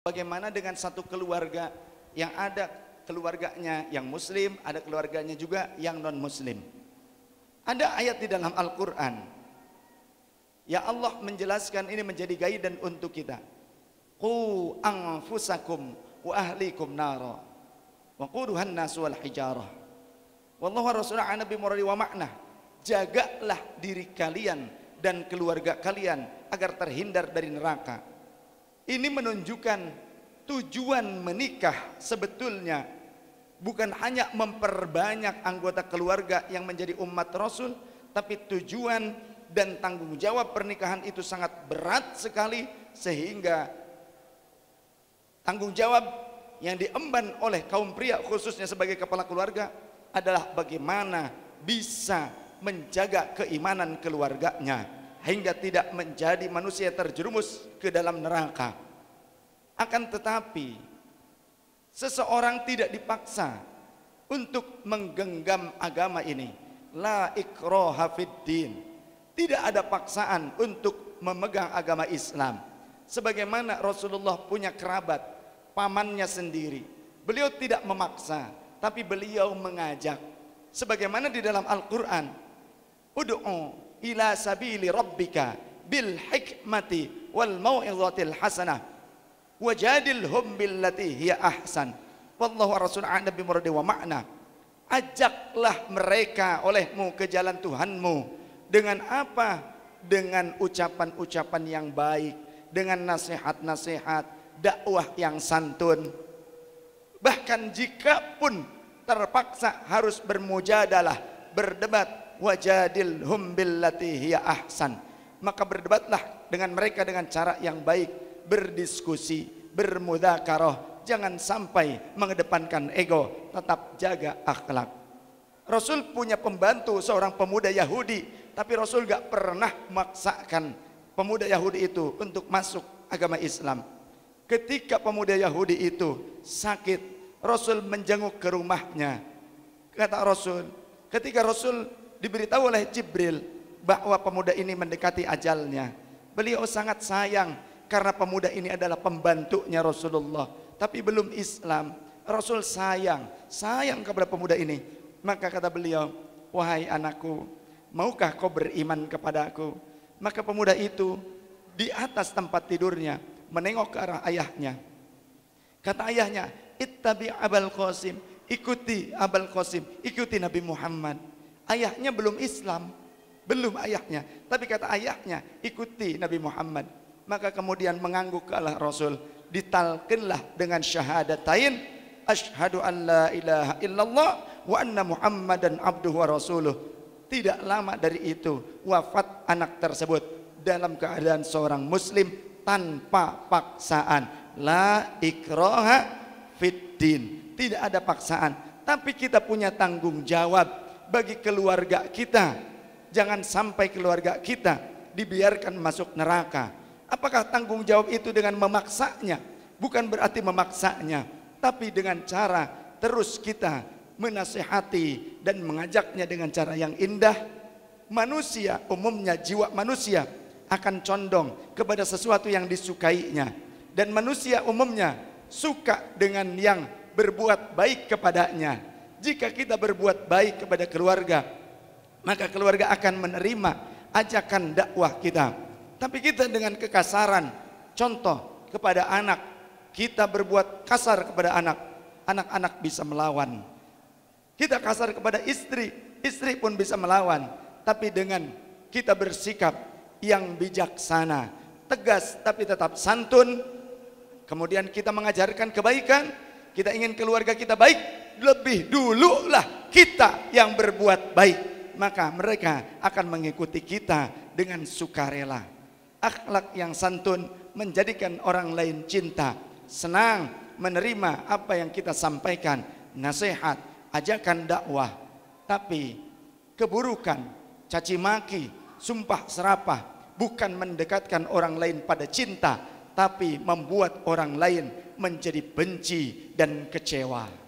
Bagaimana dengan satu keluarga yang ada keluarganya yang muslim, ada keluarganya juga yang non muslim. Ada ayat di dalam Al-Qur'an. Ya Allah menjelaskan ini menjadi gaidan untuk kita. Qu anfusakum wa ahlikum nara. Wa quduhan nas wal hijarah. Wallahu rasulullah nabi muradi wa makna. Jagalah diri kalian dan keluarga kalian agar terhindar dari neraka ini menunjukkan tujuan menikah sebetulnya. Bukan hanya memperbanyak anggota keluarga yang menjadi umat Rasul, tapi tujuan dan tanggung jawab pernikahan itu sangat berat sekali sehingga tanggung jawab yang diemban oleh kaum pria khususnya sebagai kepala keluarga adalah bagaimana bisa menjaga keimanan keluarganya hingga tidak menjadi manusia terjerumus ke dalam neraka. Akan tetapi seseorang tidak dipaksa untuk menggenggam agama ini. La ikroha fiddin. Tidak ada paksaan untuk memegang agama Islam. Sebagaimana Rasulullah punya kerabat, pamannya sendiri. Beliau tidak memaksa, tapi beliau mengajak. Sebagaimana di dalam Al-Quran. Udu'u ila sabili rabbika bil hikmati wal mau'izatil hasanah. Wajadilhum billati hiya ahsan. Wallahu rasul nabi muradi wa makna ajaklah mereka olehmu ke jalan Tuhanmu. Dengan apa? Dengan ucapan-ucapan yang baik dengan nasihat-nasihat dakwah yang santun. Bahkan jika pun terpaksa harus bermujadalah berdebat wajadilhum billati hiya ahsan. Maka berdebatlah dengan mereka dengan cara yang baik berdiskusi bermudzakarah jangan sampai mengedepankan ego tetap jaga akhlak. Rasul punya pembantu seorang pemuda Yahudi tapi Rasul gak pernah memaksakan pemuda Yahudi itu untuk masuk agama Islam. Ketika pemuda Yahudi itu sakit Rasul menjenguk ke rumahnya. Kata Rasul ketika Rasul diberitahu oleh Jibril bahwa pemuda ini mendekati ajalnya. Beliau sangat sayang karena pemuda ini adalah pembantunya Rasulullah, tapi belum Islam. Rasul sayang, sayang kepada pemuda ini. Maka kata beliau, "Wahai anakku, maukah kau beriman kepadaku?" Maka pemuda itu di atas tempat tidurnya menengok ke arah ayahnya. Kata ayahnya, "Ittabi Abul Qasim." Ikuti Abul Qasim, ikuti Nabi Muhammad. Ayahnya belum Islam, belum ayahnya. Tapi kata ayahnya, ikuti Nabi Muhammad. Maka kemudian mengangguk ke Allah Rasul. Ditalkinlah dengan syahadatain. Ashadu an la ilaha illallah wa anna muhammadan abduhu wa rasuluh. Tidak lama dari itu wafat anak tersebut dalam keadaan seorang muslim tanpa paksaan. La ikroha fiddin. Tidak ada paksaan. Tapi kita punya tanggung jawab bagi keluarga kita. Jangan sampai keluarga kita dibiarkan masuk neraka. Apakah tanggung jawab itu dengan memaksanya? Bukan berarti memaksanya, tapi dengan cara terus kita menasehati dan mengajaknya dengan cara yang indah. Manusia umumnya jiwa manusia akan condong kepada sesuatu yang disukainya dan manusia umumnya suka dengan yang berbuat baik kepadanya jika kita berbuat baik kepada keluarga, maka keluarga akan menerima ajakan dakwah kita. Tapi kita dengan kekasaran, contoh kepada anak, kita berbuat kasar kepada anak, anak-anak bisa melawan. Kita kasar kepada istri, istri pun bisa melawan. Tapi dengan kita bersikap yang bijaksana, tegas tapi tetap santun, kemudian kita mengajarkan kebaikan, kita ingin keluarga kita baik, lebih dulu lah kita yang berbuat baik. Maka mereka akan mengikuti kita dengan sukarela. Akhlak yang santun menjadikan orang lain cinta, senang menerima apa yang kita sampaikan, nasihat, ajakan dakwah. Tapi keburukan, caci maki, sumpah serapah bukan mendekatkan orang lain pada cinta, tapi membuat orang lain menjadi benci dan kecewa.